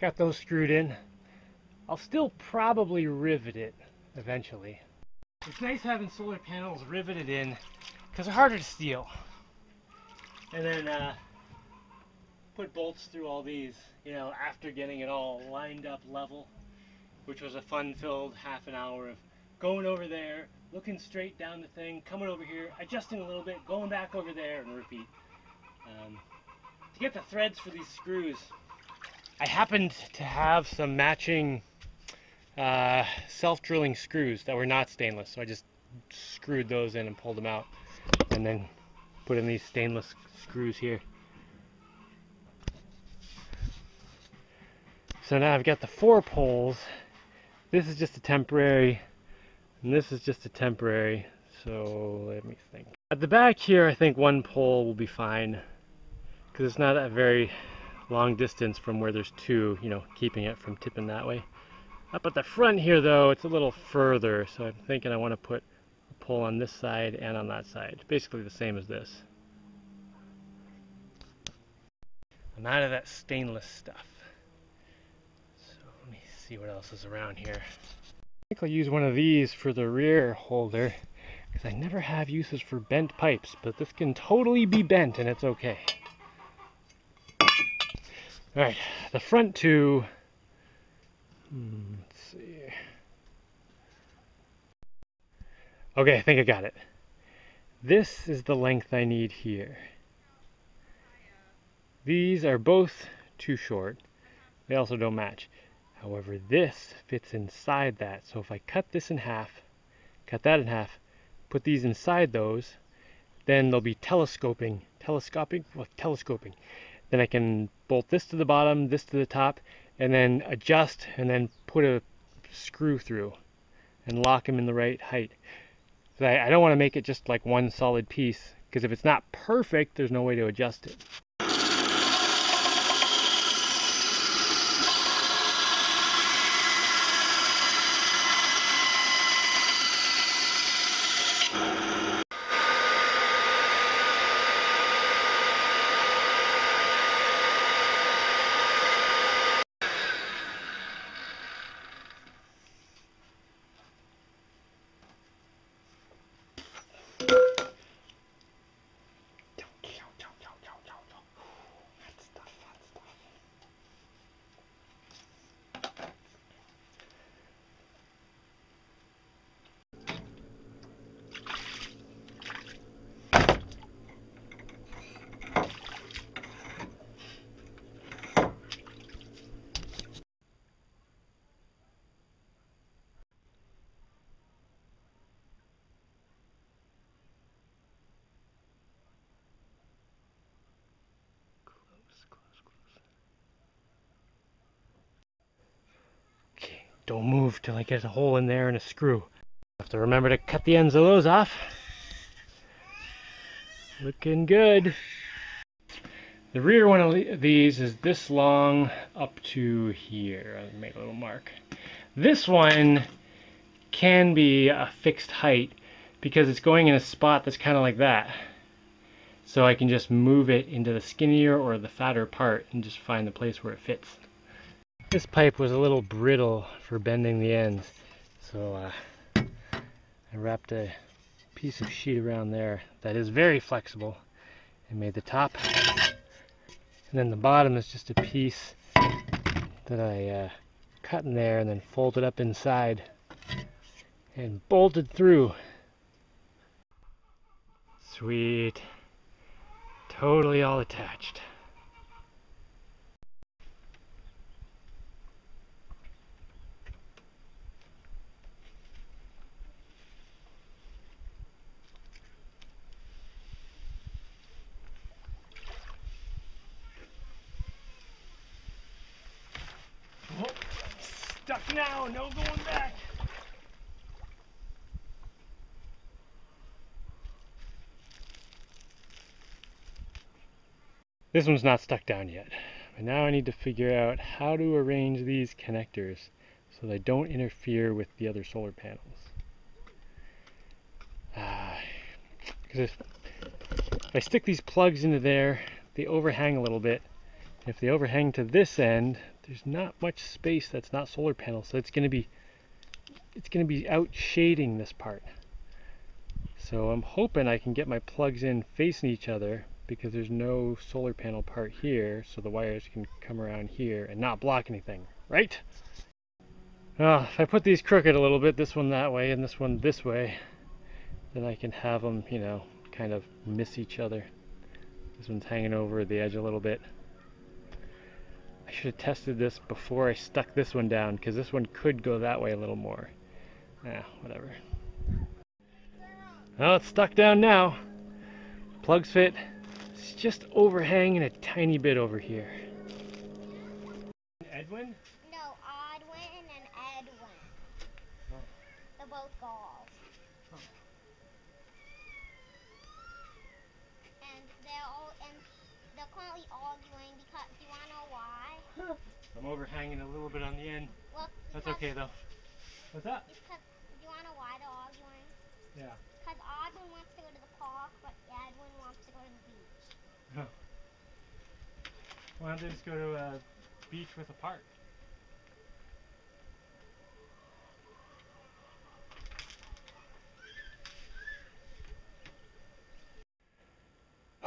Got those screwed in. I'll still probably rivet it eventually. It's nice having solar panels riveted in because they're harder to steal. And then uh, put bolts through all these, you know, after getting it all lined up level, which was a fun-filled half an hour of going over there, looking straight down the thing, coming over here, adjusting a little bit, going back over there, and repeat. Um, to get the threads for these screws, I happened to have some matching uh, self-drilling screws that were not stainless, so I just screwed those in and pulled them out, and then put in these stainless screws here. So now I've got the four poles. This is just a temporary, and this is just a temporary. So let me think. At the back here, I think one pole will be fine because it's not a very long distance from where there's two, you know, keeping it from tipping that way. Up at the front here though, it's a little further, so I'm thinking I want to put a pole on this side and on that side. Basically the same as this. I'm out of that stainless stuff. So let me see what else is around here. I think I'll use one of these for the rear holder because I never have uses for bent pipes, but this can totally be bent and it's okay. Alright, the front two, hmm, let's see. Okay, I think I got it. This is the length I need here. These are both too short. They also don't match. However, this fits inside that. So if I cut this in half, cut that in half, put these inside those, then they'll be telescoping, telescoping, well, telescoping. Then I can bolt this to the bottom, this to the top, and then adjust and then put a screw through and lock them in the right height. So I, I don't want to make it just like one solid piece because if it's not perfect, there's no way to adjust it. Don't move till I get a hole in there and a screw. Have to remember to cut the ends of those off. Looking good. The rear one of these is this long up to here. I'll make a little mark. This one can be a fixed height because it's going in a spot that's kind of like that. So I can just move it into the skinnier or the fatter part and just find the place where it fits. This pipe was a little brittle for bending the ends, so uh, I wrapped a piece of sheet around there that is very flexible and made the top. And then the bottom is just a piece that I uh, cut in there and then folded up inside and bolted through. Sweet. Totally all attached. Oh, stuck now, no going back. This one's not stuck down yet. But now I need to figure out how to arrange these connectors so they don't interfere with the other solar panels. Ah, because if, if I stick these plugs into there, they overhang a little bit If they overhang to this end, there's not much space that's not solar panel, so it's going to be it's going to be out shading this part. So I'm hoping I can get my plugs in facing each other because there's no solar panel part here, so the wires can come around here and not block anything, right? Well, if I put these crooked a little bit, this one that way and this one this way, then I can have them, you know, kind of miss each other. This one's hanging over the edge a little bit. I should have tested this before I stuck this one down because this one could go that way a little more. Yeah, whatever. Well, it's stuck down now. Plugs fit. It's just overhanging a tiny bit over here. Edwin? No, Odwin and Edwin. Oh. They're both girls. They're arguing because do you wanna know why? I'm overhanging a little bit on the end. Well, That's okay though. What's that? It's because do you wanna know why they're arguing? Yeah. Because Odwin wants to go to the park, but Edwin wants to go to the beach. Why don't they just go to a beach with a park?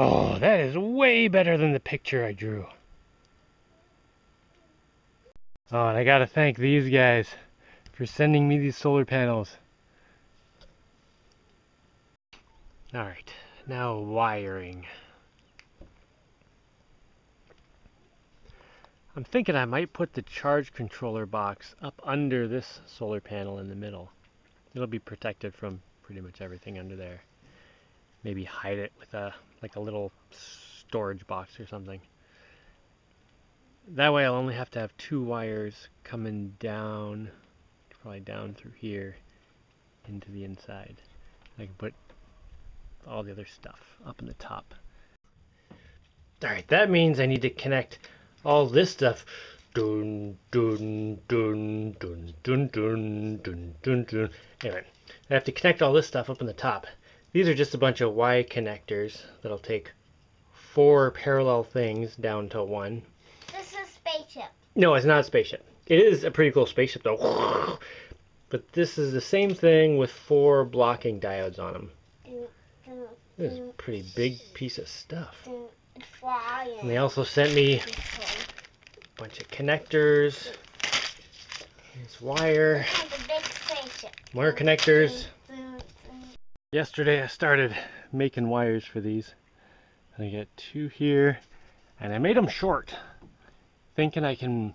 Oh, that is way better than the picture I drew. Oh, and I gotta thank these guys for sending me these solar panels. Alright, now wiring. I'm thinking I might put the charge controller box up under this solar panel in the middle. It'll be protected from pretty much everything under there. Maybe hide it with a like a little storage box or something. That way I'll only have to have two wires coming down, probably down through here into the inside. I can put all the other stuff up in the top. Alright, that means I need to connect all this stuff. Dun dun dun dun dun dun dun dun dun. Anyway, I have to connect all this stuff up in the top. These are just a bunch of Y connectors that'll take four parallel things down to one. This is a spaceship. No, it's not a spaceship. It is a pretty cool spaceship though. But this is the same thing with four blocking diodes on them. This is a pretty big piece of stuff. And they also sent me a bunch of connectors. This wire, And a big spaceship. wire connectors. Yesterday I started making wires for these. And I got two here, and I made them short, thinking I can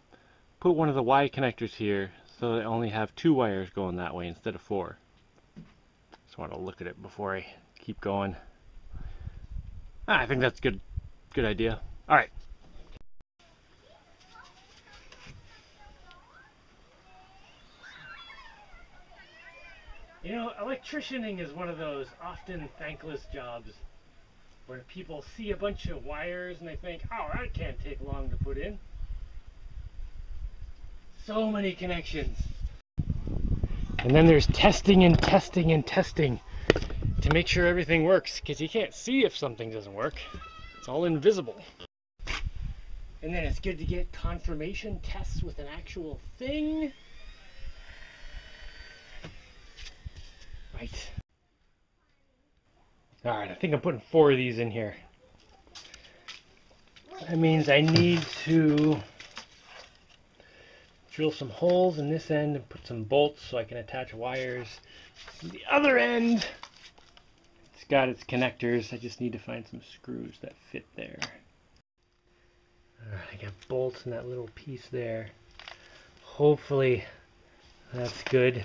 put one of the Y connectors here so I only have two wires going that way instead of four. Just want to look at it before I keep going. Ah, I think that's good, good idea. All right. You know, electricianing is one of those often thankless jobs where people see a bunch of wires and they think, oh, that can't take long to put in. So many connections. And then there's testing and testing and testing to make sure everything works because you can't see if something doesn't work. It's all invisible. And then it's good to get confirmation tests with an actual thing. Right. Alright, I think I'm putting four of these in here. That means I need to drill some holes in this end and put some bolts so I can attach wires. To the other end, it's got its connectors. I just need to find some screws that fit there. I got bolts in that little piece there. Hopefully that's good.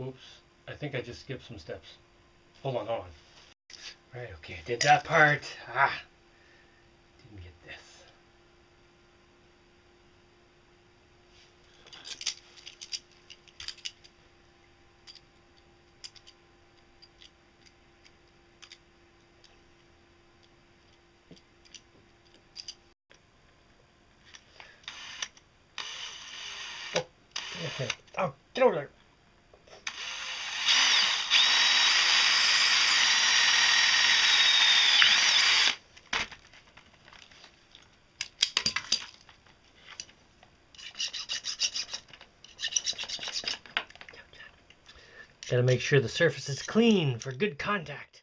oops. I think I just skipped some steps. Hold on, hold on. Right, okay, I did that part. Ah, didn't get this. Okay. Oh, get over there. Gotta make sure the surface is clean for good contact.